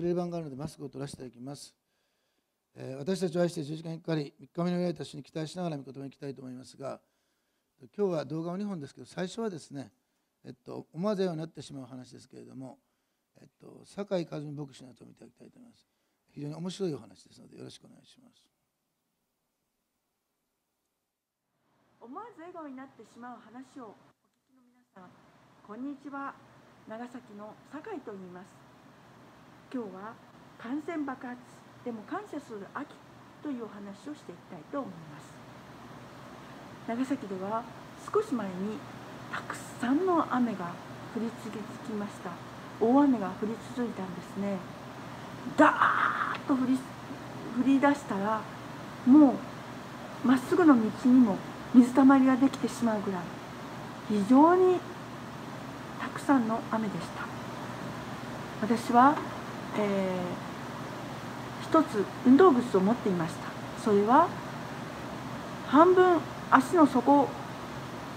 クリル板があるのでマスクを取らせていただきます。えー私たちを愛して十字架にかかり、3日目の礼たちに期待しながら御言葉に行きたいと思いますが、今日は動画を2本ですけど、最初はですね、えっと、思わずようになってしまう話ですけれども、えっと、酒井和美牧師の後を見ていただきたいと思います。非常に面白いお話ですので、よろしくお願いします。思わず笑顔になってしまう話をお聞きの皆さんこんにちは長崎の酒井と言います今日は感染爆発でも感謝する秋というお話をしていきたいと思います。長崎では少し前にたくさんの雨が降り続きました。大雨が降り続いたんですね。ダーッと降り降り出したらもうまっすぐの道にも水たまりができてしまうぐらい非常にたくさんの雨でした。私は、えー一つ運動靴を持っていました。それは半分足の底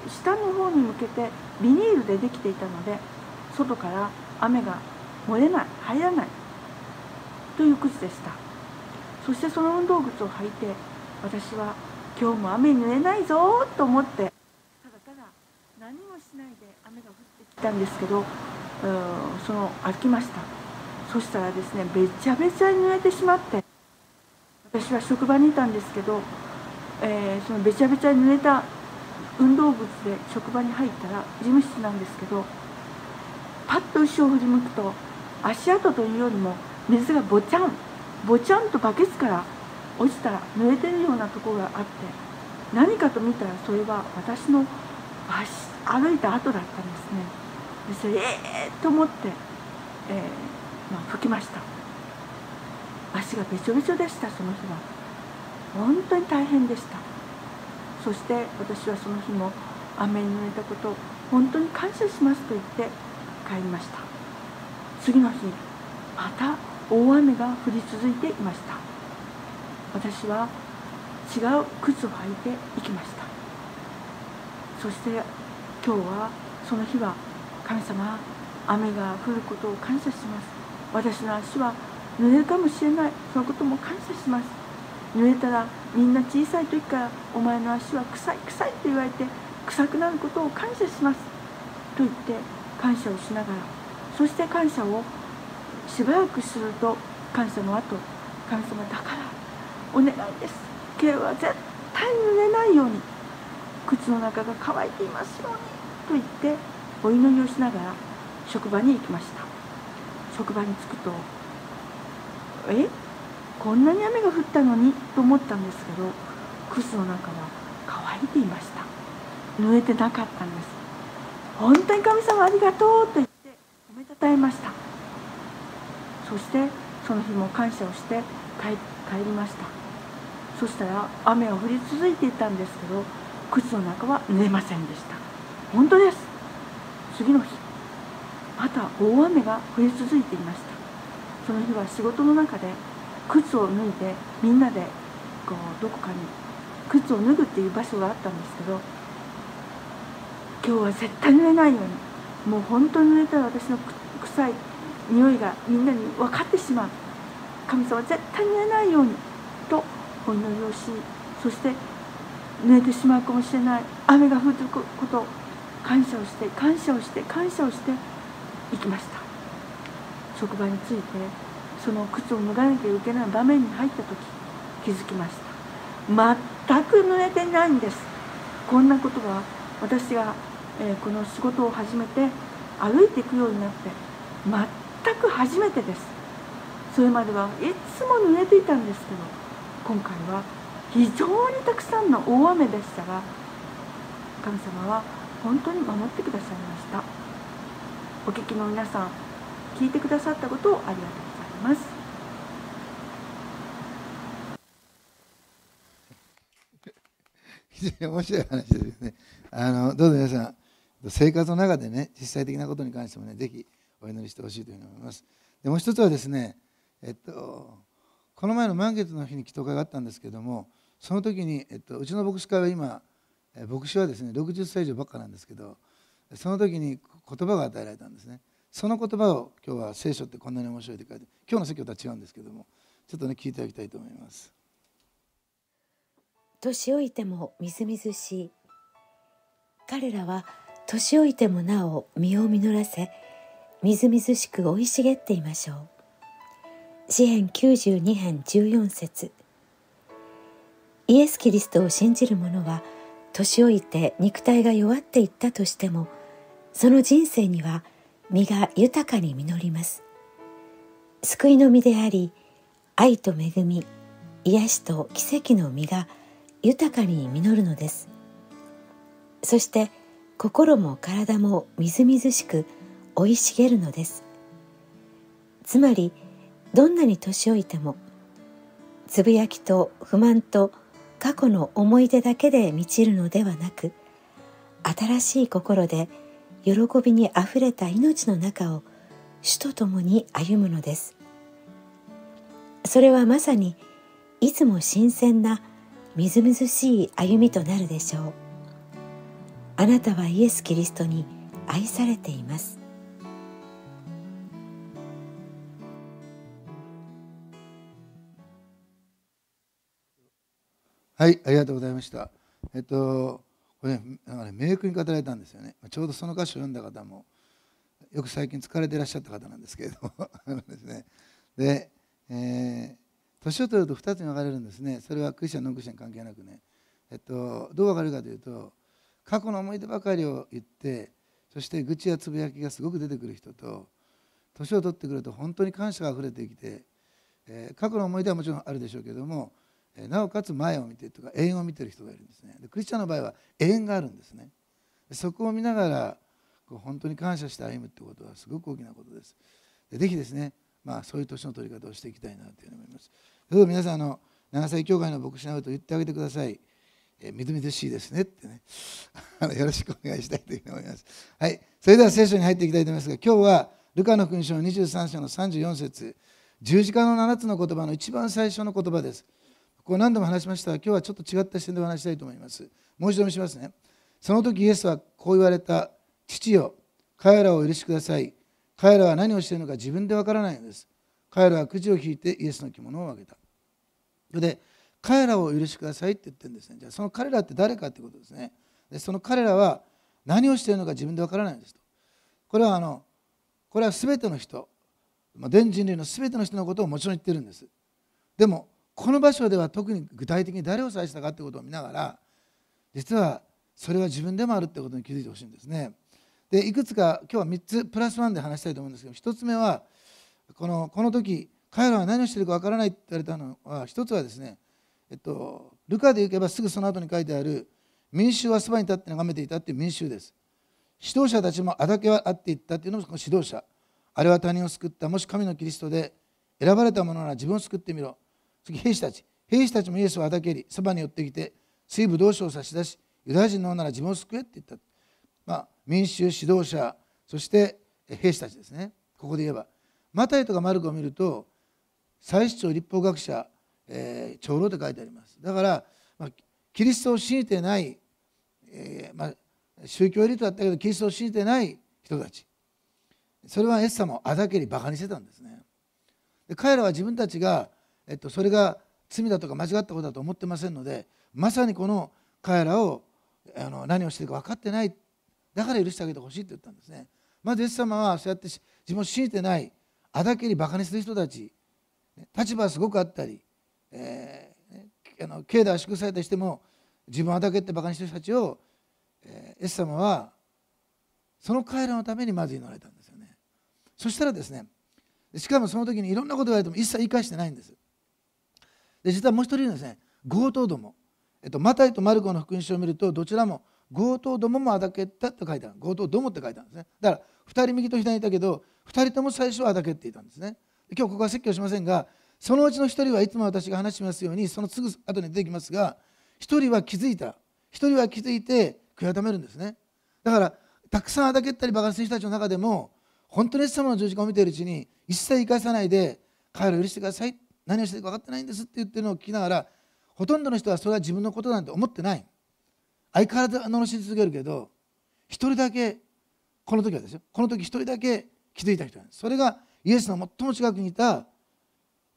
下の方に向けてビニールでできていたので外から雨が漏れない入らないという靴でした。そしてその運動靴を履いて私は今日も雨に濡れないぞと思ってただただ何もしないで雨が降ってきたんですけどうんその歩きました。そしたらですねべちゃべちゃに濡れてしまって私は職場にいたんですけど、えーそのべちゃべちゃに濡れた運動靴で職場に入ったら事務室なんですけどパッと後ろを振り向くと足跡というよりも水がぼちゃんぼちゃんとバケツから落ちたら濡れてるようなところがあって何かと見たらそれは私の足歩いた跡だったんですね。でそれえー、と思って、えーまあ、拭きました。足がべちょべちょでしたその日は。本当に大変でした。そして私はその日も雨に濡れたことを本当に感謝しますと言って帰りました。次の日また大雨が降り続いていました。私は違う靴を履いて行きました。そして今日はその日は神様雨が降ることを感謝します。私の足は濡れるかもしれない。そのことも感謝します。濡れたらみんな小さい時からお前の足は臭い臭いと言われて臭くなることを感謝しますと言って感謝をしながらそして感謝をしばらくすると感謝の後神様だからお願いです。今日は絶対濡れないように靴の中が乾いていますようにと言ってお祈りをしながら職場に行きました。職場に着くとえ？こんなに雨が降ったのに？と思ったんですけど靴の中は乾いていました。濡れてなかったんです本当に神様ありがとうと言って褒めたたえました。そしてその日も感謝をして帰帰りました。そしたら雨は降り続いていたんですけど靴の中は濡れませんでした本当です。次の日。また大雨が降り続いていました。その日は仕事の中で靴を脱いでみんなでこうどこかに靴を脱ぐっていう場所があったんですけど今日は絶対濡れないようにもう本当に濡れたら私の臭い匂いがみんなに分かってしまう。神様絶対濡れないようにとお祈りをしそして濡れてしまうかもしれない。雨が降ってること感謝をして感謝をして感謝をして行きました。職場に着いてその靴を脱がなきゃいけない場面に入った時気づきました。全く濡れてないんです。こんなことは私が、えこの仕事を始めて歩いていくようになって全く初めてです。それまではいつも濡れていたんですけど今回は非常にたくさんの大雨でしたが神様は本当に守ってくださいました。お聞きの皆さん聞いてくださったことをありがとうございます非常に面白い話ですね。あのどうぞ皆さん、生活の中でね、実際的なことに関してもね、ぜひお祈りしてほしいというふうに思います。でもう一つはですね、えっと、この前の満月の日に祈祷会があったんですけども、その時に、えっと、うちの牧師会は今、え牧師はですね、60歳以上ばっかなんですけど、その時に言葉が与えられたんですね。その言葉を今日は聖書ってこんなに面白いって書いて今日の説教とは違うんですけどもちょっとね聞いていただきたいと思います。年老いてもみずみずしい。彼らは年老いてもなお実を実らせみずみずしく生い茂っていましょう。詩編92編14節。イエス・キリストを信じる者は年老いて肉体が弱っていったとしてもその人生には実が豊かに実ります。救いの実であり愛と恵み癒しと奇跡の実が豊かに実るのです。そして心も体もみずみずしく生い茂るのです。つまりどんなに年老いてもつぶやきと不満と過去の思い出だけで満ちるのではなく新しい心で喜びにあふれた命の中を主と共に歩むのです。それはまさにいつも新鮮なみずみずしい歩みとなるでしょう。あなたはイエス・キリストに愛されています。はいありがとうございました。えっとこれねなんかね明確に語られたんですよね。ちょうどその歌詞を読んだ方もよく最近疲れていらっしゃった方なんですけれども。ですね。で、えー年を取ると2つに分かれるんですね。それはクリスチャンノンクリスチャン関係なくね。えっとどう分かるかというと過去の思い出ばかりを言ってそして愚痴やつぶやきがすごく出てくる人と年を取ってくると本当に感謝があふれてきて、えー過去の思い出はもちろんあるでしょうけどもなおかつ前を見てとか永遠を見てる人がいるんですね。でクリスチャンの場合は永遠があるんですね。でそこを見ながらこう本当に感謝して歩むってことはすごく大きなことです。でぜひですねまあそういう年の取り方をしていきたいなというふうに思います。どうぞ皆さんあの長崎教会の牧師に会うと言ってあげてください。えみずみずしいですねってね。あのよろしくお願いしたいというふうに思います。はい。それでは聖書に入っていきたいと思いますが今日はルカの福音書の23章の34節。十字架の7つの言葉の一番最初の言葉です。ここ何度も話しました。が今日はちょっと違った視点でお話したいと思います。もう一度見しますね。その時イエスはこう言われた父よ。彼らを許しください。彼らは何をしているのか自分でわからないのです。彼らはくじを引いてイエスの着物をあげた。それで彼らを許しくださいって言ってるんですね。じゃあその彼らって誰かってことですね。でその彼らは何をしているのか自分でわからないんですと。これはあのこれは全ての人ま全人類の全ての人のことをもちろん言ってるんです。でもこの場所では特に具体的に誰を指したかってことを見ながら実はそれは自分でもあるってことに気づいてほしいんですね。でいくつか今日は3つプラスワンで話したいと思うんですけど1つ目はこのこの時彼らは何をしているかわからないって言われたのは1つはですねえっと、ルカで行けばすぐその後に書いてある民衆はそばに立って眺めていたっていう民衆です。指導者たちもあだけはあっていったっていうのもこの指導者。あれは他人を救った。もし神のキリストで選ばれた者なら自分を救ってみろ。次兵士たち。兵士たちもイエスをあだけりそばに寄ってきて水部同士を差し出しユダヤ人のなら自分を救えって言った、まあ、民衆指導者そして兵士たちですね。ここで言えば。マタイとかマルコを見ると祭司長立法学者えー長老って書いてあります。だから、まあ、キリストを信じてない、えーまあ、宗教エリートだったけどキリストを信じてない人たち。それはエス様をあだけにバカにしてたんですね。で彼らは自分たちが、えっと、それが罪だとか間違ったことだと思ってませんのでまさにこの彼らをあの何をしてるか分かってないだから許してあげてほしいって言ったんですね。まずイエス様はそうやって自分を信じてないあだけにバカにする人たち立場はすごくあったりえーあの境内を祝されたとしても自分をあだけってバカにしてる人たちを、えーイエス様はその彼らのためにまず祈られたんですよね。そしたらですねしかもその時にいろんなこと言われても一切言い返してないんです。で実はもう一人いるんですね。強盗ども、えっと、マタイとマルコの福音書を見るとどちらも強盗どももあだけったと書いてある。強盗どもって書いてあるんですね。だから2人右と左にいたけど2人とも最初はあだけっていたんですね。今日ここは説教しませんがそのうちの1人はいつも私が話しますようにそのすぐ後に出てきますが1人は気づいた。1人は気づいて悔い改めるんですね。だからたくさんあだけったりバカにする人たちの中でも本当にイエス様の十字架を見ているうちに一切言い返さないで彼らを許してください何をしてるか分かってないんですって言ってるのを聞きながらほとんどの人はそれは自分のことなんて思ってない。相変わらず罵り続けるけど一人だけこの時はですよ。この時一人だけ気づいた人なんです。それがイエスの最も近くにいた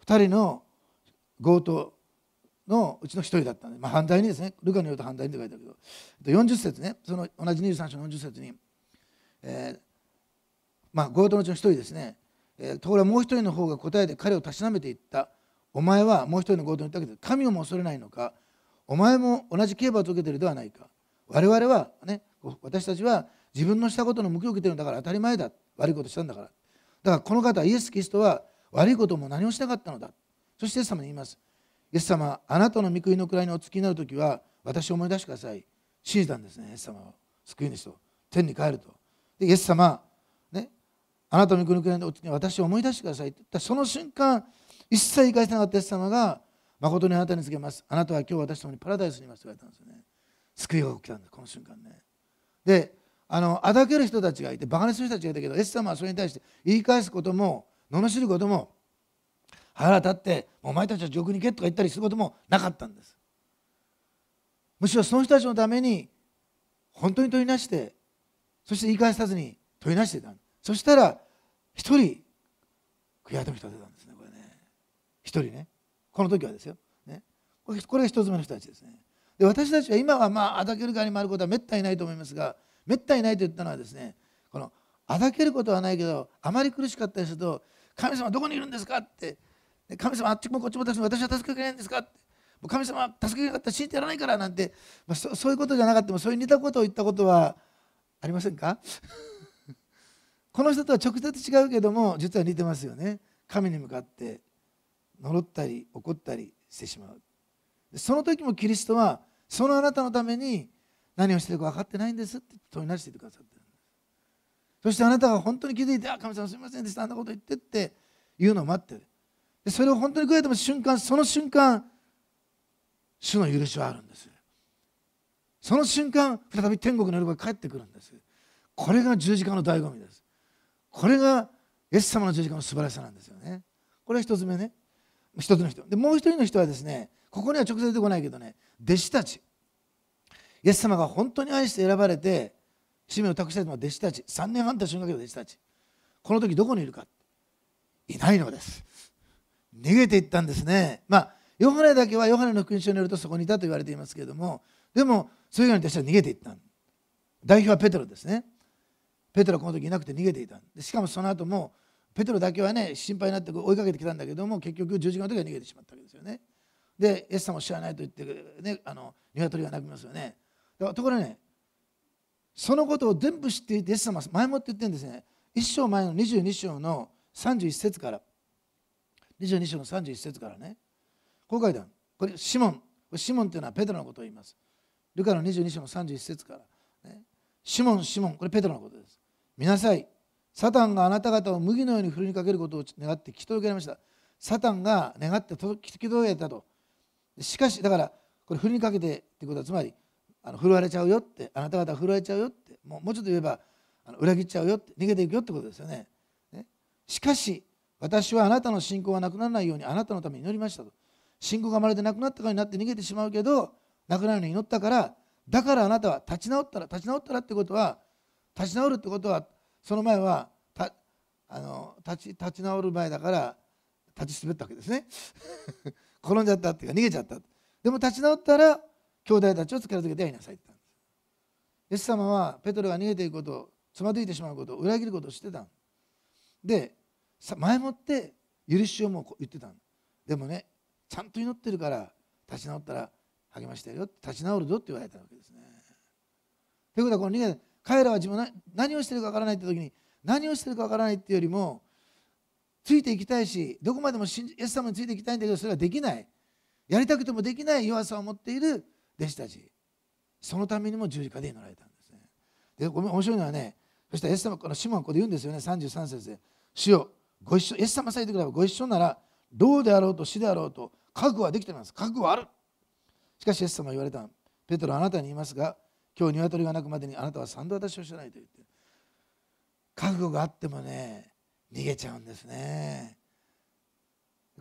2人の強盗のうちの1人だったんで、まあ、反対にですねルカによると反対にって書いてあるけど。40節ね。その同じ23章の40節に、えーまあ、強盗のうちの1人ですね、えー、ところがもう1人の方が答えて彼をたしなめていった。お前はもう1人の強盗に言ったけど神をも恐れないのか？お前も同じ刑罰を受けてるではないか？我々はね私たちは自分のしたことの報いを受けてるんだから当たり前だ。悪いことしたんだから。だからこの方イエス・キリストは悪いことも何もしなかったのだ。そしてイエス様に言います。イエス様あなたの御国の位にお付きになる時は私を思い出してください。信じたんですねイエス様を。救い主と。天に帰ると。でイエス様ねあなたの御国の位にお付きに私を思い出してくださいって言った。その瞬間一切生かしてなかったイエス様が誠にあなたに告げます。あなたは今日私どもにパラダイスにいますと言われたんですよね。救いが起きたんですこの瞬間ね。であのあだける人たちがいてバカにする人たちがいたけどイエス様はそれに対して言い返すことも罵ることも腹立ってお前たちは地獄に行けとか言ったりすることもなかったんです。むしろその人たちのために本当に取りなしてそして言い返さずに取りなしてた。そしたら一人悔い改め人が出たんですね。一人ね。この時はですよ、ね、これこれが一つ目の人たちですね。で私たちは今はまああだける側に回ることはめったにないと思いますがめったにないと言ったのはですねこのあだけることはないけどあまり苦しかったりすると「神様どこにいるんですか?」って「神様あっちもこっちも私も私は助けてくれないんですか?」って「もう神様助けなかったら信じてやらないから」なんて、まあ、そそういうことじゃなかった。もそういう似たことを言ったことはありませんか？この人とは直接違うけども実は似てますよね。神に向かって。呪ったり怒ったりしてしまう。その時もキリストはそのあなたのために何をしてるか分かってないんですって問いなしていてくださってるんです。そしてあなたが本当に気づいて「あ神様すみませんでしたあんなこと言って」って言うのを待ってる。でそれを本当に加えても瞬間その瞬間主の許しはあるんです。その瞬間再び天国の喜びが帰ってくるんです。これが十字架の醍醐味です。これがイエス様の十字架の素晴らしさなんですよね。これは一つ目ね。一つの人。でもう一人の人はですねここには直接出てこないけどね弟子たち。イエス様が本当に愛して選ばれて使命を託したのは弟子たち。3年半と瞬間の弟子たち。この時どこにいるか。いないのです。逃げていったんですね。まあヨハネだけはヨハネの福音書によるとそこにいたと言われていますけれどもでもそれ以外の弟子は逃げていった。代表はペテロですね。ペテロはこの時いなくて逃げていた。でしかもその後もペテロだけはね心配になって追いかけてきたんだけども結局十字架の時は逃げてしまったわけですよね。でエス様を知らないと言って、ね、あの鶏が鳴きますよね。ところがねそのことを全部知っていてエス様は前もって言ってるんですね。一章前の22章の31節から。22章の31節からね。こう書いてある。これシモン。シモンっていうのはペテロのことを言います。ルカの22章の31節から、ね、シモンシモン。これペテロのことです。見なさい。サタンがあなた方を麦のように振りかけることを願って聞き届けられました。サタンが願って聞き届けたと。しかしだからこれ振りかけてってことはつまりあの振られちゃうよってあなた方は振られちゃうよってもうもうちょっと言えばあの裏切っちゃうよって逃げていくよってことですよね。ね。しかし私はあなたの信仰がなくならないようにあなたのために祈りましたと。信仰がまるでなくなったかになって逃げてしまうけどなくなるように祈ったからだからあなたは立ち直ったら立ち直ったらってことは立ち直るってことはその前はあの立ち立ち直る前だから立ち滑ったわけですね。転んじゃったっていうか逃げちゃった。でも立ち直ったら兄弟たちを力づけてやりなさいって言ったんです。イエス様はペトロが逃げていくことをつまずいてしまうことを裏切ることをしてたで前もって許しをもう言ってたでもねちゃんと祈ってるから立ち直ったら励ましてやるよ立ち直るぞって言われたわけですね。ということはこの逃げ彼らは自分何をしてるかわからないって時に何をしてるかわからないっていうよりもついていきたいしどこまでもイエス様についていきたいんだけどそれはできない。やりたくてもできない弱さを持っている弟子たち。そのためにも十字架で祈られたんですね。で面白いのはねそしたらイエス様このシモンここで言うんですよね。33節で「主よご一緒イエス様さえてくればご一緒ならどうであろうと死であろうと覚悟はできてます。覚悟はある」しかしイエス様は言われた。ペトロあなたに言いますが今日鶏が鳴くまでにあなたは三度私をしないと言って覚悟があってもね逃げちゃうんですね。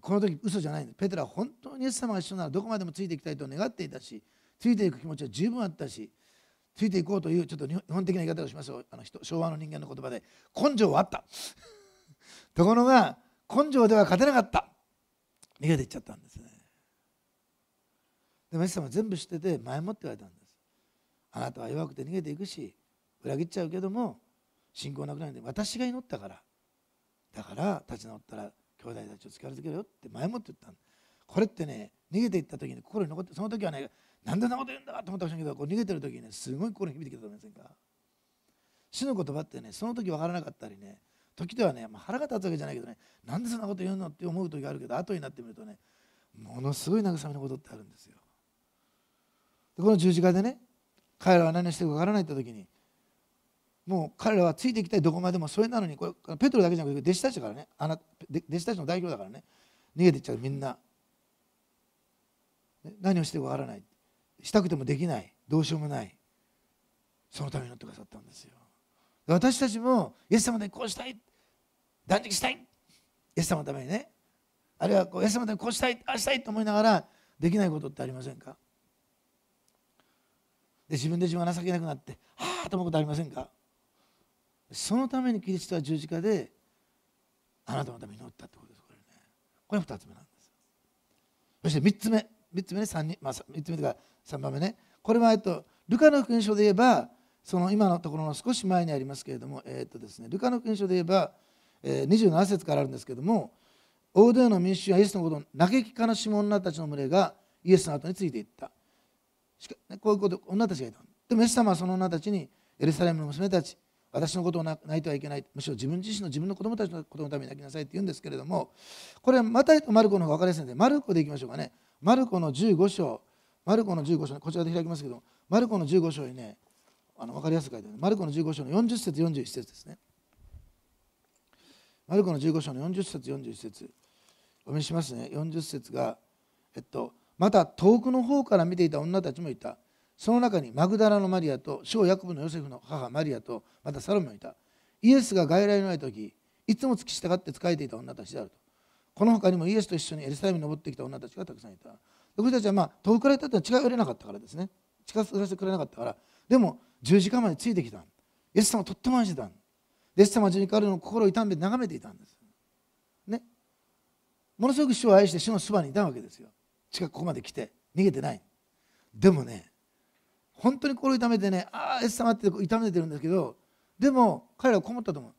この時嘘じゃないんですペテロは本当にイエス様が一緒ならどこまでもついていきたいと願っていたしついていく気持ちは十分あったしついていこうというちょっと日本的な言い方をしますよ。あの人昭和の人間の言葉で根性はあった。ところが根性では勝てなかった。逃げていっちゃったんですね。でもイエス様は全部知ってて前もって言われたんです。あなたは弱くて逃げていくし裏切っちゃうけども信仰なくなるんで私が祈ったから。だから立ち直ったら兄弟たちを力づけろよって前もって言ったんこれってね逃げていった時に心に残ってその時はねなんでそんなこと言うんだと思ったかもしけどこう逃げてる時にねすごい心に響いてきたと思いませんか。死の言葉ってねその時分からなかったりね時ではね、まあ、腹が立つわけじゃないけどねなんでそんなこと言うのって思う時があるけど後になってみるとねものすごい慰めのことってあるんですよ。でこの十字架でね彼らは何をしてるか分からないって時にもう彼らはついていきたいどこまでもそれなのにこれペトロだけじゃなくて弟子たちからねあな弟子たちの代表だからね逃げていっちゃうみんな。何をしてるか分からない。したくてもできない。どうしようもない。そのために乗ってくださったんですよ。私たちもイエス様でこうしたい。断食したい。イエス様のためにね。あるいはこうイエス様のためにこうしたい。ああしたいと思いながらできないことってありませんか？で自分で自分が情けなくなってはあと思うことありませんか？そのためにキリストは十字架であなたのために祈ったってことです。これね。これ2つ目なんです。そして3つ目。3つ目ね3人、まあ、3つ目とか3番目ね。これは、えっと、ルカの福音書で言えばその今のところの少し前にありますけれども、えっとですね、ルカの福音書で言えば、えー、27節からあるんですけれども大勢の民衆やイエスのことを嘆き悲しむ女たちの群れがイエスの後についていった、こういうこと女たちがいたでもイエス様はその女たちにエルサレムの娘たち私のことを泣いてはいけない。むしろ自分自身の自分の子供たちのことのために泣きなさいって言うんですけれどもこれはマタイとマルコの方が分かりやすいのでマルコでいきましょうかね。マルコの15章。マルコの15章こちらで開きますけどマルコの15章にねあの分かりやすく書いてある。マルコの15章の40節41節ですね。マルコの15章の40節41節。お見せしますね。40節がえっとまた遠くの方から見ていた女たちもいた。その中にマグダラのマリアと小ヤコブのヨセフの母マリアとまたサロメもいた。イエスが外来のない時いつも付き従って仕えていた女たちであると。この他にもイエスと一緒にエルサレムに登ってきた女たちがたくさんいた。僕たちはまあ遠くからいたって近寄れなかったからですね。近づかせてくれなかったから。でも十字架までついてきたイエス様をとっても愛してたイエス様は十字架の心を痛んで眺めていたんです。ね。ものすごく主を愛して主のそばにいたわけですよ。近くここまで来て逃げてない。でもね本当に心痛めてねああエス様って痛めてるんですけどでも彼らはこもったと思う。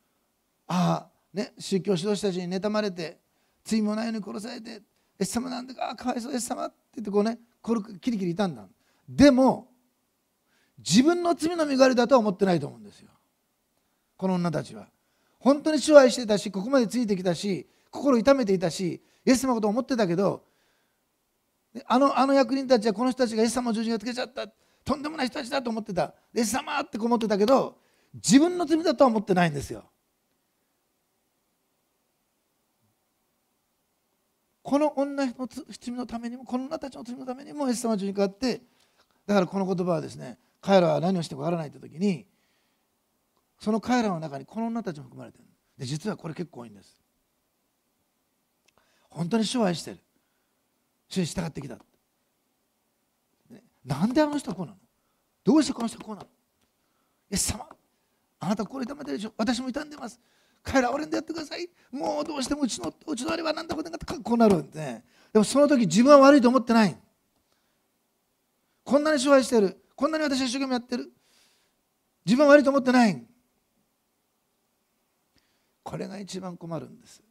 ああね宗教指導者たちに妬まれて罪もないのに殺されてエス様なんだかかわいそうイエス様って言ってこうねキリキリいたんだ。でも自分の罪の身代わりだとは思ってないと思うんですよ。この女たちは。本当に主を愛してたしここまでついてきたし心痛めていたしイエス様のことを思ってたけどあのあの役人たちはこの人たちがイエス様を十字架つけちゃった。とんでもない人たちだと思ってた。イエス様って思ってたけど自分の罪だとは思ってないんですよ。この女の罪のためにもこの女たちの罪のためにもイエス様は十字架ってだからこの言葉はですね彼らは何をしてもわからないって時にその彼らの中にこの女たちも含まれてる。で実はこれ結構多いんです。本当に主を愛してる。主に従ってきた。なんであの人はこうなの？どうしてこの人はこうなの？イエス様あなたこれ痛めてるでしょ？私も痛んでます。彼ら俺でやってください。もうどうしてもうちのうちのあれは何だことかってこうなるんで、ね、でもその時自分は悪いと思ってない。こんなに支配してる。こんなに私は一生懸命やってる。自分は悪いと思ってない。これが一番困るんです。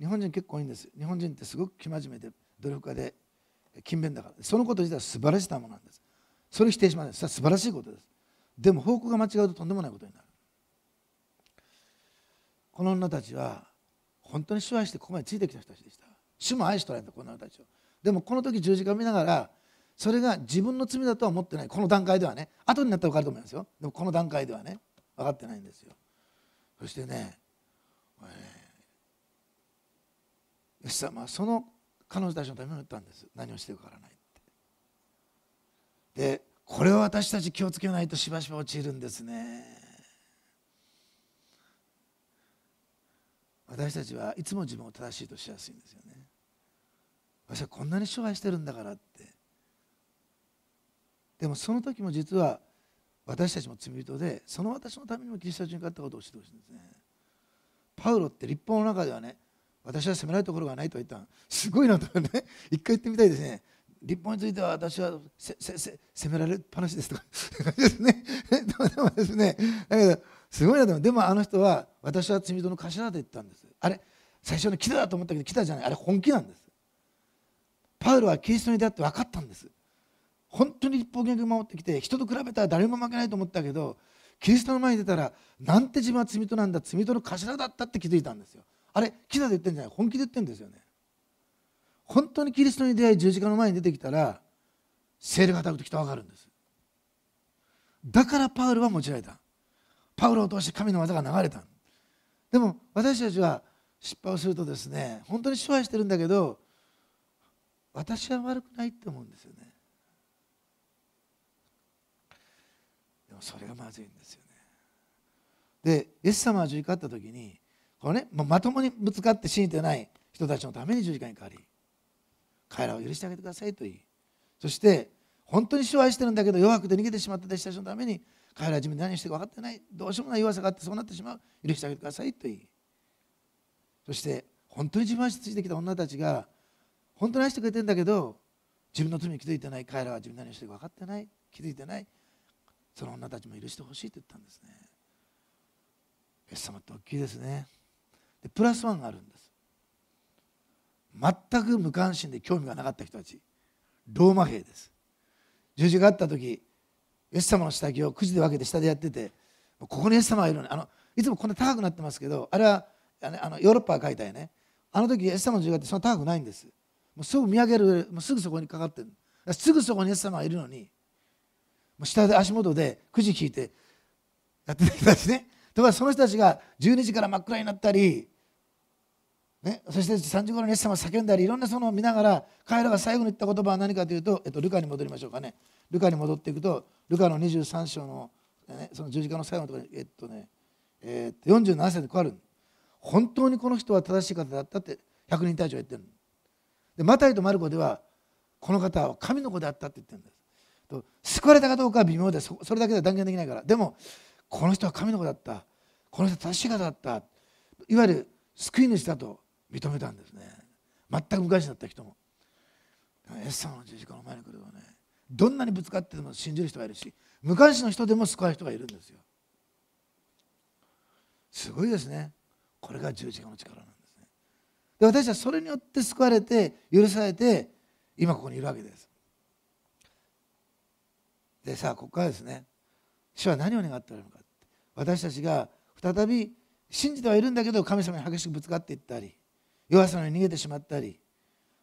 日本人結構多いんです。日本人ってすごく生真面目で努力家で勤勉だから。そのこと自体は素晴らしいものなんです。それを否定しません。それは素晴らしいことです。でも方向が間違うととんでもないことになる。この女たちは本当に主を愛してここまでついてきた人たちでした。主も愛しとられたこの女たちを。でもこの時十字架を見ながらそれが自分の罪だとは思ってない。この段階ではね。後になったら分かると思いますよ。でもこの段階ではね。分かってないんですよ。そしてね、えー、イエス様はその彼女たちのために言ったんです。何をしてるかわからないって。でこれは私たち気をつけないとしばしば陥るんですね。私たちはいつも自分を正しいとしやすいんですよね。私はこんなに障害してるんだからって。でもその時も実は私たちも罪人でその私のためにもキリストに勝ったことを教えてほしいんですね。パウロって立法の中ではね私は責められるところがないと言った。すごいなとね。一回言ってみたいですね。立法については私は責められっぱなしですとか。ですねでもですね。だけどすごいなと思う。でもあの人は私は罪人の頭だと言ったんです。あれ最初に来ただと思ったけど来たじゃない。あれ本気なんです。パウロはキリストに出会って分かったんです。本当に立法原則守ってきて人と比べたら誰も負けないと思ったけどキリストの前に出たらなんて自分は罪人なんだ罪人の頭だったって気づいたんですよ。あれ来たで言ってんじゃない？本気で言ってんですよね。本当にキリストに出会い十字架の前に出てきたら精霊が働くときっと分かるんです。だからパウルは用いられた。パウロを通して神の技が流れた。でも私たちは失敗をするとですね本当に支配してるんだけど私は悪くないって思うんですよね。でもそれがまずいんですよね。でイエス様が十字架あった時にこのねまともにぶつかって信じてない人たちのために十字架にかかり彼らを許してあげてくださいと言いそして本当に主を愛してるんだけど弱くて逃げてしまった弟子たちのために彼らは自分で何をしてるか分かってないどうしようもない弱さがあってそうなってしまう許してあげてくださいと言いそして本当に自分を愛してきた女たちが本当に愛してくれてるんだけど自分の罪に気づいてない彼らは自分で何をしてるか分かってない気づいてないその女たちも許してほしいと言ったんですね。イエス様って大きいですね。でプラスワンがあるんです。全く無関心で興味がなかった人たち。ローマ兵です。十字があった時イエス様の下着をくじで分けて下でやっててここにイエス様がいるのにあのいつもこんな高くなってますけどあれはあのヨーロッパが書いたよね。あの時イエス様の十字架ってそんな高くないんです。もうすぐ見上げるもうすぐそこにかかってるすぐそこにイエス様がいるのにもう下で足元でくじ引いてやってた人たちね。ところがその人たちが12時から真っ暗になったりね、そして3時頃にイエス様が叫んだりいろんなそのを見ながら彼らが最後に言った言葉は何かというと、えっと、ルカに戻りましょうかね。ルカに戻っていくとルカの23章の,、ね、その十字架の最後のところに、えっとねえっと47節でこうある本当にこの人は正しい方だったって100人隊長は言ってるでマタイとマルコではこの方は神の子であったって言ってるんです。と救われたかどうかは微妙でそれだけでは断言できないから。でもこの人は神の子だった。この人は正しい方だった。いわゆる救い主だと。認めたんですね。全く無関心だった人も。エス様の十字架の前に来るとねどんなにぶつかってでも信じる人がいるし無関心の人でも救われる人がいるんですよ。すごいですね。これが十字架の力なんですね。で私はそれによって救われて許されて今ここにいるわけです。でさあここからですね。主は何を願っておられるのか私たちが再び信じてはいるんだけど神様に激しくぶつかっていったり弱さに逃げてしまったり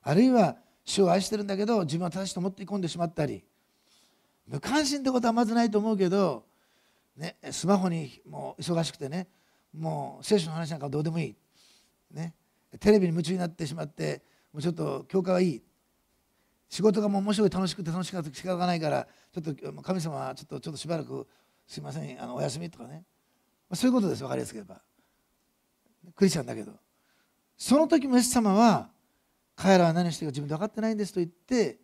あるいは主を愛してるんだけど自分は正しいと思って込んでしまったり無関心ってことはまずないと思うけど、ね、スマホにもう忙しくてねもう聖書の話なんかどうでもいい、ね、テレビに夢中になってしまってもうちょっと教会はいい。仕事がもう面白い楽しくて楽しくて仕方がないからちょっと神様はちょっとちょっとしばらくすいませんあのお休みとかね。そういうことです分かりやすければ。クリスチャンだけど。その時もイエス様は彼らは何をしてるか自分で分かってないんですと言って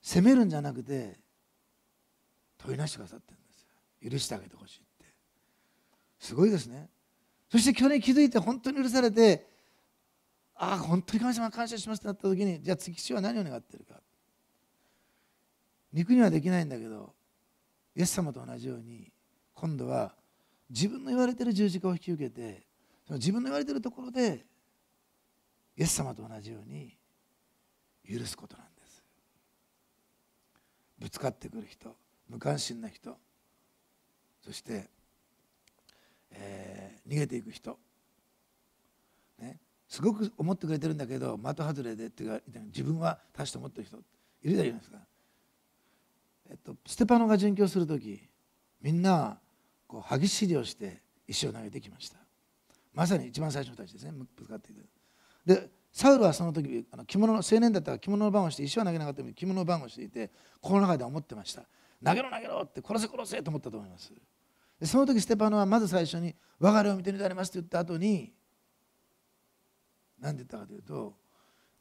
責めるんじゃなくて問いなしてくださってるんです許してあげてほしいって。すごいですね。そして去年気づいて本当に許されてああ本当に神様感謝しますってなった時にじゃあ次主は何を願ってるか肉にはできないんだけどイエス様と同じように今度は自分の言われてる十字架を引き受けてその自分の言われてるところでイエス様と同じように許すことなんです。ぶつかってくる人無関心な人そして、えー、逃げていく人、ね、すごく思ってくれてるんだけど的外れでっていうか自分は正しいと思ってる人いるじゃないですか、えっと、ステパノが殉教する時みんなこう歯ぎしりをして石を投げてきました。まさに一番最初の人たちですね。ぶつかっていく。でサウルはその時あの着物の青年だったら着物の番をして石は投げなかったのに着物の番をしていてこの中で思ってました。投げろ投げろって殺せ殺せと思ったと思います。でその時ステパノはまず最初に「我が霊を見てになります」と言った後に何て言ったかというと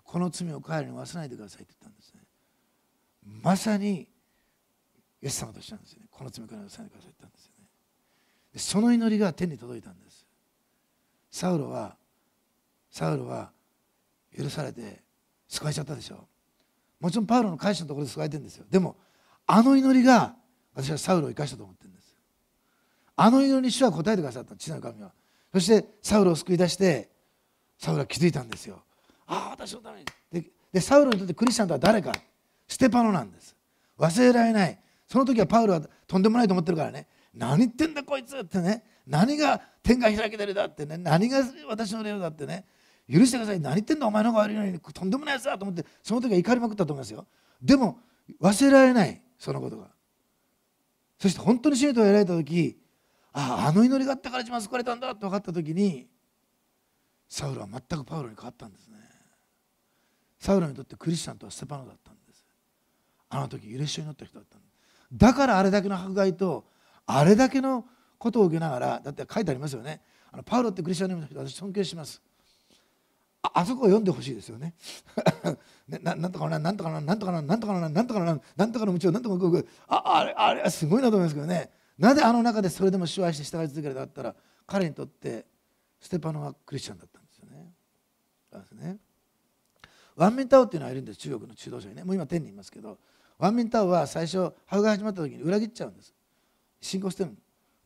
この罪を彼に忘れないでくださいって言ったんですね。まさにイエス様としたんですよね。この罪から許さないでくださいって言ったんですよね。でその祈りが天に届いたんです。サウロはサウロは許されて救われちゃったでしょ。もちろんパウロの会社のところで救われてるんですよ。でもあの祈りが私はサウロを生かしたと思ってるんですあの祈りに主は答えてくださった父なる神は。そしてサウロを救い出してサウロは気づいたんですよ。ああ私のために。ででサウロにとってクリスチャンとは誰か。ステパノなんです。忘れられない。その時はパウロはとんでもないと思ってるからね。何言ってんだこいつってね。何が天が開けてるだってね。何が私の霊だってね。許してください。何言ってんだお前の方が悪いのに。とんでもないやつだと思ってその時は怒りまくったと思いますよ。でも忘れられないそのことが。そして本当に死にとやられた時あああの祈りがあったから自分は救われたんだって分かった時にサウルは全くパウロに変わったんですね。サウルにとってクリスチャンとはステパノだったんです。あの時許しを祈った人だったんです。だからあれだけの迫害とあれだけのことを受けながらだって書いてありますよね。あのパウロってクリスチャンの人私尊敬します。あそこを読んでほしいですよね。ね ななんとかななんとかななんとかななんとかななんとかななんとかの道をなんとかああれあれはすごいなと思いますけどね。なぜあの中でそれでも主愛して従い続けるかだったら彼にとってステパノはクリスチャンだったんですよね。ですね。ワンミンタオっていうのがいるんです。中国の中道者にね。もう今天にいますけど。ワンミンタオは最初ハが始まった時に裏切っちゃうんです。信仰してるの。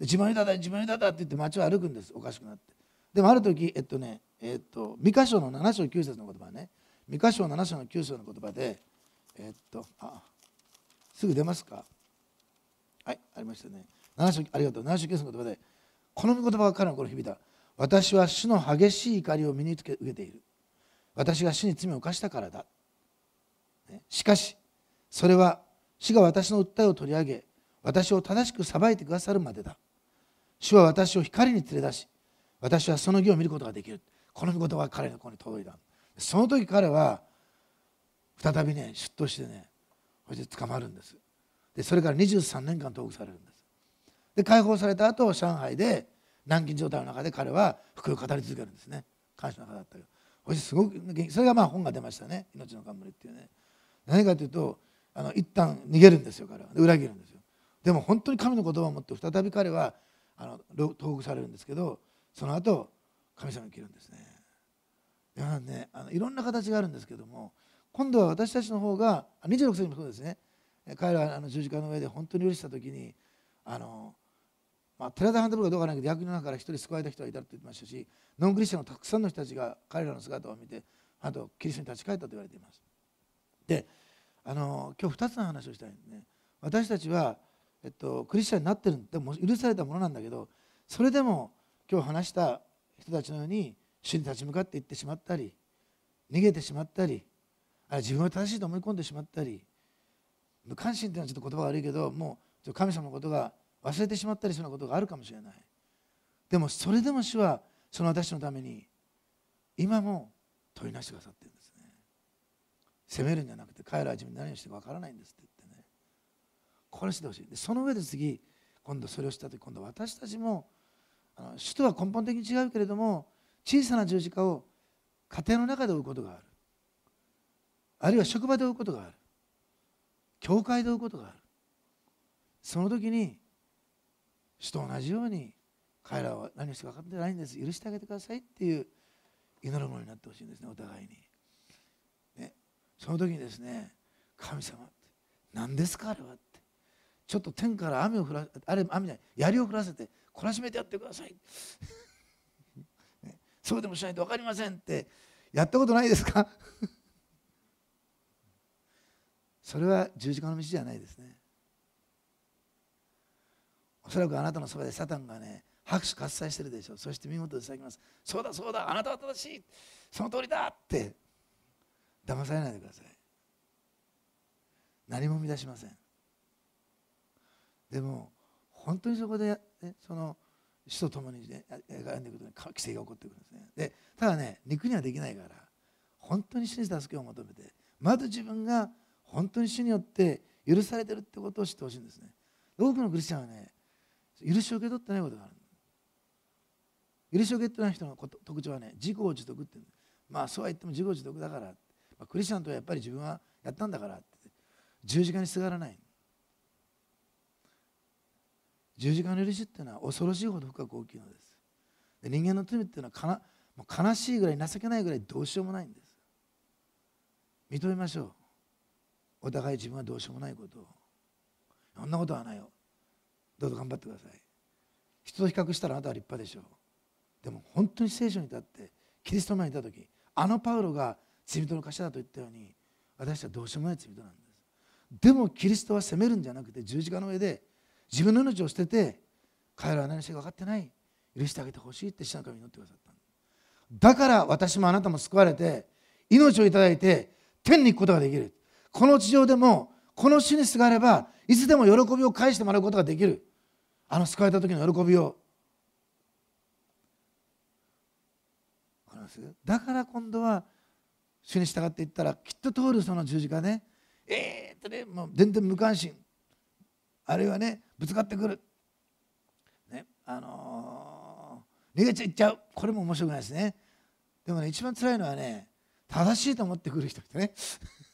自分のだだ自分のだだって言って街を歩くんです。おかしくなって。でもある時えっとねえっと三箇所の7章9節の言葉ね。三箇所7章の9節の言葉でえっとあすぐ出ますか？はいありましたね。7章ありがとう。7章9節の言葉でこの御言葉が彼の心響いた。私は主の激しい怒りを身につけ受けている。私が主に罪を犯したからだ。しかしそれは主が私の訴えを取り上げ私を正しく裁いてくださるまでだ。主は私を光に連れ出し私はその義を見ることができる。この御言葉が彼の子に届いた。その時彼は再びね出頭してねそして捕まるんです。でそれから23年間投獄されるんです。で解放された後上海で軟禁状態の中で彼は福を語り続けるんですね。感謝の中だったけど。そしてすごくそれがまあ本が出ましたね「命の冠」っていうね。何かというとあの一旦逃げるんですよ彼は。裏切るんですよ。でも本当に神の言葉を持って再び彼はあの投獄されるんですけどその後神様に切るんですね。いやねあのいろんな形があるんですけども今度は私たちの方が26世もそうですね。彼らあの十字架の上で本当に許した時にあの、まあ、寺田ハンドルかどうかないけど役の中から一人救われた人がいたって言ってましたしノンクリスチャンのたくさんの人たちが彼らの姿を見てあとキリストに立ち返ったと言われています。であの今日2つの話をしたいんですね。私たちはえっと、クリスチャンになってるでも許されたものなんだけどそれでも今日話した人たちのように主に立ち向かっていってしまったり逃げてしまったりあ自分は正しいと思い込んでしまったり無関心っていうのはちょっと言葉悪いけどもう神様のことが忘れてしまったりするようことがあるかもしれない。でもそれでも主はその私のために今も問いなしてくださってるんですね。責めるんじゃなくて彼らは自分に何をしてるかわからないんですってこれしてほしい。でその上で次今度それをした時今度私たちも主とは根本的に違うけれども小さな十字架を家庭の中で追うことがある。あるいは職場で追うことがある。教会で追うことがある。その時に主と同じように彼らは何をしてか分かってないんです。許してあげてくださいっていう祈るものになってほしいんですねお互いに、ね、その時にですね神様って何ですかあれはって。ちょっと天から雨を降らあれ雨じゃない槍を降らせて懲らしめてやってください。ね、そうでもしないと分かりませんって。やったことないですか？それは十字架の道じゃないですね。おそらくあなたのそばでサタンがね拍手喝采してるでしょう。そして見事で咲きます。そうだそうだあなたは正しい。その通りだって。騙されないでください。何も生み出しません。でも本当にそこで、ね、その死と共に、ね、描んでいくとに規制が起こってくるんですね。でただね肉にはできないから本当に主に助けを求めてまず自分が本当に主によって許されてるってことを知ってほしいんですね。多くのクリスチャンはね許しを受け取ってないことがある許しを受け取ってない人の特徴はね自己自得ってうまあそうは言っても自己自得だから、まあ、クリスチャンとはやっぱり自分はやったんだからって。十字架にすがらない。十字架の許しっていうのは恐ろしいほど深く大きいのです。で人間の罪っていうのはかなもう悲しいぐらい情けないぐらいどうしようもないんです。認めましょう。お互い自分はどうしようもないことを。そんなことはないよ。どうぞ頑張ってください。人と比較したらあなたは立派でしょう。でも本当に聖書に立ってキリストの前にいた時あのパウロが罪人の頭だと言ったように私はどうしようもない罪人なんです。でもキリストは責めるんじゃなくて十字架の上で自分の命を捨てて彼らは何してか分かってない。許してあげてほしいって死の神に祈ってくださっただから私もあなたも救われて命をいただいて天に行くことができる。この地上でもこの主にすがればいつでも喜びを返してもらうことができる。あの救われた時の喜びを。だから今度は主に従っていったらきっと通るその十字架ね。えー、っとねもう全然無関心。あるいはねぶつかってくる、ねあのー、逃げちゃいっちゃう。これも面白くないですね。でもね一番辛いのはね正しいと思ってくる人ってね。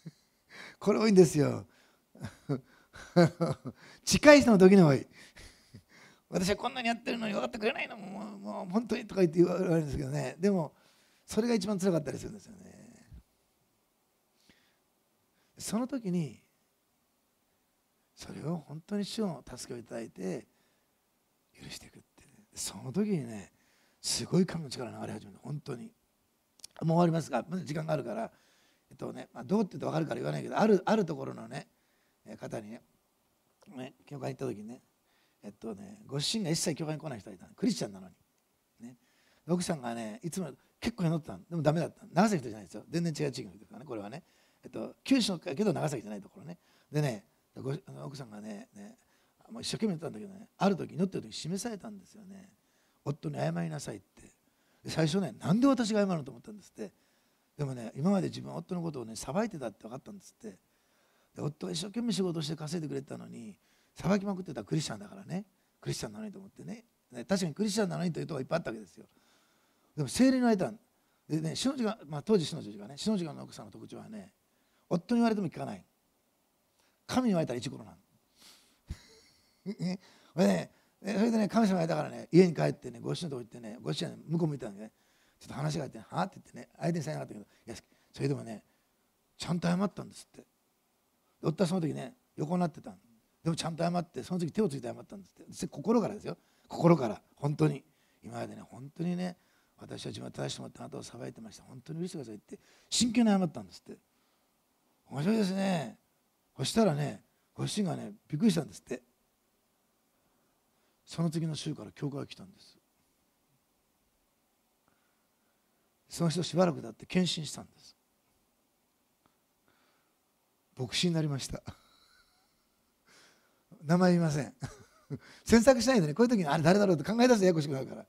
これ多いんですよ。近い人の時に多い私はこんなにやってるのに分かってくれないのもうもう本当にとか言って言われるんですけどね。でもそれが一番辛かったりするんですよね。その時にそれを本当に主の助けをいただいて許していくって、ね、その時にねすごい神の力が流れ始めた本当に。もう終わりますが時間があるからえっとね、まあ、どうって言って分かるから言わないけどあるあるところのね方にねね教会に行った時にねえっとねご主人が一切教会に来ない人がいたクリスチャンなのに、ね、奥さんがねいつも結構祈ってたでもダメだった長崎人じゃないですよ。全然違う地域の人からねこれはね、えっと、九州のけど長崎じゃないところね。でねご奥さんがねねもう一生懸命言ったんだけどねある時祈ってる時示されたんですよね夫に謝りなさいって。最初ねなんで私が謝るのと思ったんですって。でもね今まで自分は夫のことをね裁いてたって分かったんですって。で夫が一生懸命仕事して稼いでくれたのに裁きまくってたクリスチャンだからね。クリスチャンなのにと思ってね。ね確かにクリスチャンなのにという人がいっぱいあったわけですよ。でも精霊に言われたでね篠が、まあ、当時篠地がね篠地がの奥さんの特徴はね夫に言われても聞かない。神に言われたら一頃なん ねそれねそれでね神様が言ったからね家に帰ってねご主人のとこ行ってねご主人は向こう向いたんでね。ちょっと話があって「はあ?」って言ってね相手にさえなかったけどいやそれでもねちゃんと謝ったんですって。夫はその時ね横になってたでもちゃんと謝ってその時手をついて謝ったんですって。心からですよ。心から。本当に。今までね本当にね私は自分は正しいと思ってあなたを裁いてました。本当に許してくださいって真剣に謝ったんですって。面白いですね。そしたらねご主人がねびっくりしたんですって。その次の週から教会が来たんです。その人しばらくだって献身したんです。牧師になりました。名前言いません。詮索しないでねこういう時にあれ誰だろうって考え出すとややこしくなるから。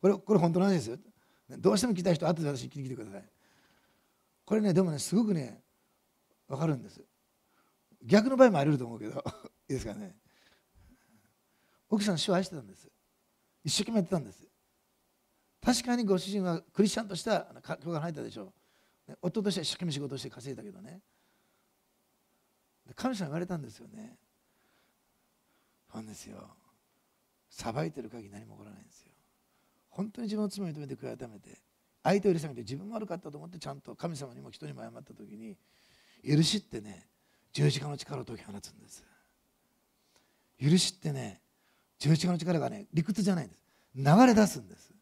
これこれ本当の話ですよ。どうしても聞きたい人後で私に聞いてきてください。これねでもねすごくね分かるんです。逆の場合もあり得ると思うけど いいですかね。奥さん主を愛してたんです。一生懸命やってたんです。確かにご主人はクリスチャンとしては教会入ったでしょう。夫としては一生懸命仕事して稼いだけどね。神様言われたんですよね。なんですよ。裁いてる限り何も起こらないんですよ。本当に自分の罪を認めて悔い改めて相手を許さなくて自分も悪かったと思ってちゃんと神様にも人にも謝った時に許しってね十字架の力を解き放つんです。許しってね十字架の力がね理屈じゃないんです。流れ出すんです。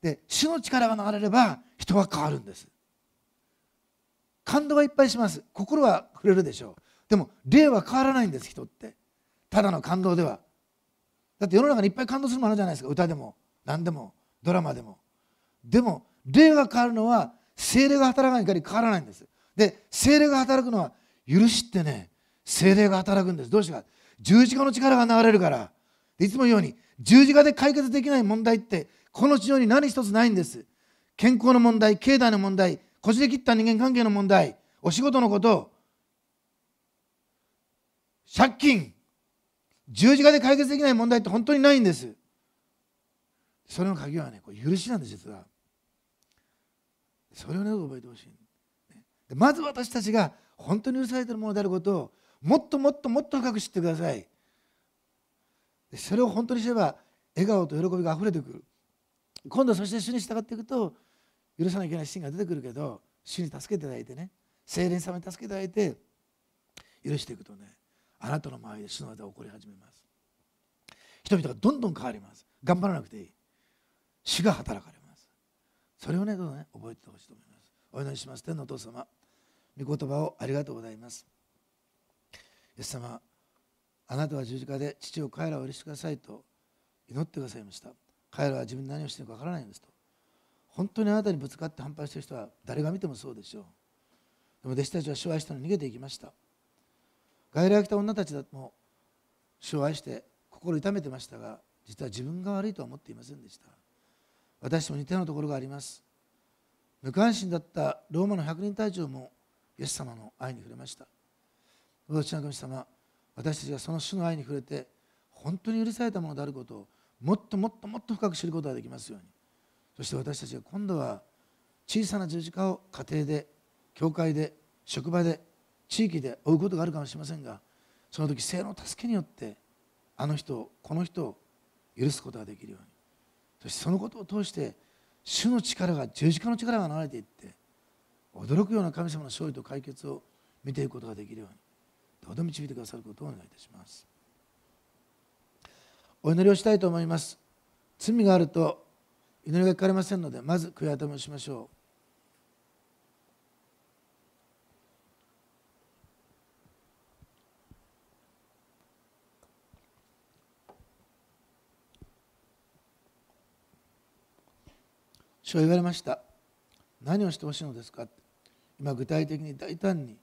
で主の力が流れれば人は変わるんです。感動はいっぱいします。心は触れるでしょう。でも霊は変わらないんです人って。ただの感動では。だって世の中にいっぱい感動するものじゃないですか。歌でも何でもドラマでも。でも霊が変わるのは精霊が働かないから変わらないんです。で精霊が働くのは許しってね精霊が働くんです。どうしてか。十字架の力が流れるから。いつも言うように十字架で解決できない問題ってこの地上に何一つないんです。健康の問題経済の問題こじれ切った人間関係の問題お仕事のこと借金。十字架で解決できない問題って本当にないんです。それの鍵はねこれ許しなんです実は。それをね覚えてほしい。まず私たちが本当に許されているものであることをもっともっともっと深く知ってください。それを本当にすれば笑顔と喜びがあふれてくる。今度そして主に従っていくと許さなきゃいけないシーンが出てくるけど主に助けていただいてね精霊様に助けていただいて許していくとねあなたの周りで主の技が起こり始めます。人々がどんどん変わります。頑張らなくていい。主が働かれます。それをねどうね覚えてほしいと思います。お祈りします。天のお父様。御言葉をありがとうございます。イエス様あなたは十字架で父を彼らを許してくださいと祈ってくださいました。彼らは自分で何をしているかわからないんですと。本当にあなたにぶつかって反発している人は誰が見てもそうでしょう。でも弟子たちは主を愛したのに逃げていきました。外来が来た女たちも主を愛して心痛めてましたが実は自分が悪いとは思っていませんでした。私も似たようなところがあります。無関心だったローマの百人隊長もイエス様の愛に触れました。どうぞ神様私たちがその主の愛に触れて本当に許されたものであることをもっともっともっと深く知ることができますように。そして私たちが今度は小さな十字架を家庭で教会で職場で地域で追うことがあるかもしれませんがその時聖の助けによってあの人この人を許すことができるように。そしてそのことを通して主の力が十字架の力が流れていって驚くような神様の勝利と解決を見ていくことができるようにどうぞ導いてくださることをお願いいたします。お祈りをしたいと思います。罪があると祈りが聞かれませんのでまず悔い改めをしましょう。主は言われました。何をしてほしいのですか？今具体的に大胆に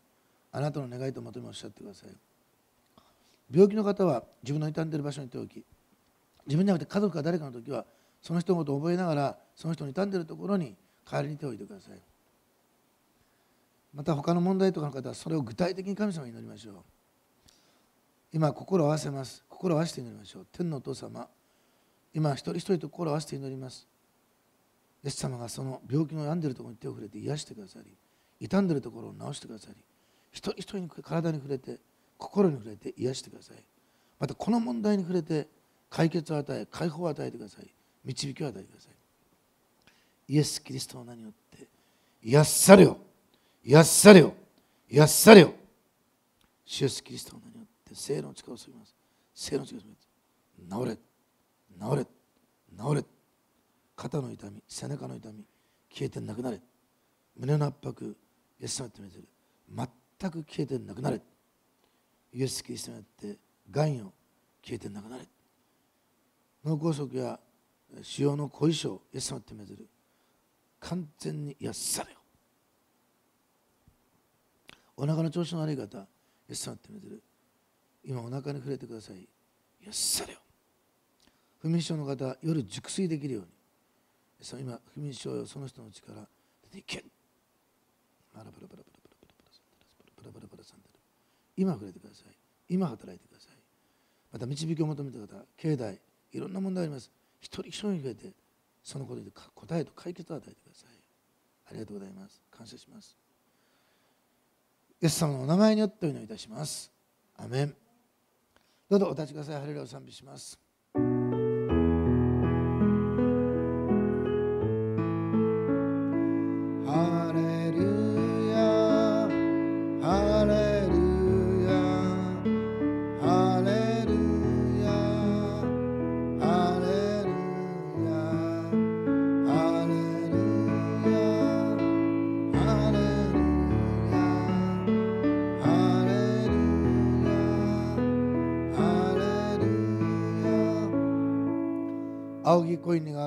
あなたの願いと求めおっしゃってください。病気の方は自分の痛んでいる場所に手を置き自分じゃなくて家族か誰かの時はその人のことを覚えながらその人の痛んでいるところに代わりに手を置いてください。また他の問題とかの方はそれを具体的に神様に祈りましょう。今心を合わせます。心を合わせて祈りましょう。天のお父様今一人一人と心を合わせて祈ります。イエス様がその病気の病んでいるところに手を触れて癒してくださり傷んでいるところを治してくださり一人一人に体に触れて心に触れて癒してください。またこの問題に触れて解決を与え解放を与えてください。導きを与えてください。イエス・キリストの名によって癒されよ。癒されよ。癒されよ。主イエス・キリストの名によって聖の力を注ぎます。聖の力を注ぎます。治れ。治れ。治れ。肩の痛み背中の痛み消えてなくなれ。胸の圧迫イエス様ってめてる全く消えてなくなれ。イエス・キリストによってがんよ消えてなくなれ。脳梗塞や腫瘍の後遺症イエス様ってめてる完全に癒されよ。お腹の調子の悪い方イエス様ってめてる今お腹に触れてください。癒されよ。不眠症の方夜熟睡できるように。今不眠症よ。その人の力出ていけ。今触れてください今働いてくださいまた導きを求めた方境内いろんな問題あります一人一人に触れてそのことで答えと解決を与えてくださいありがとうございます感謝しますイエス様のお名前によってお祈りいたしますアメンどうぞお立ちくださいハレルヤを賛美します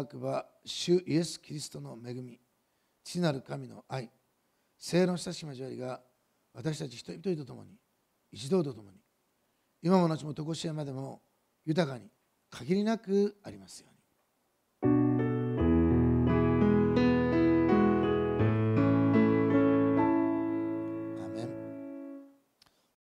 くば主イエス・キリストの恵み父なる神の愛聖の親しき交わりが私たち一人一人と共に一同と共に今も後も常しえまでも豊かに限りなくありますよ。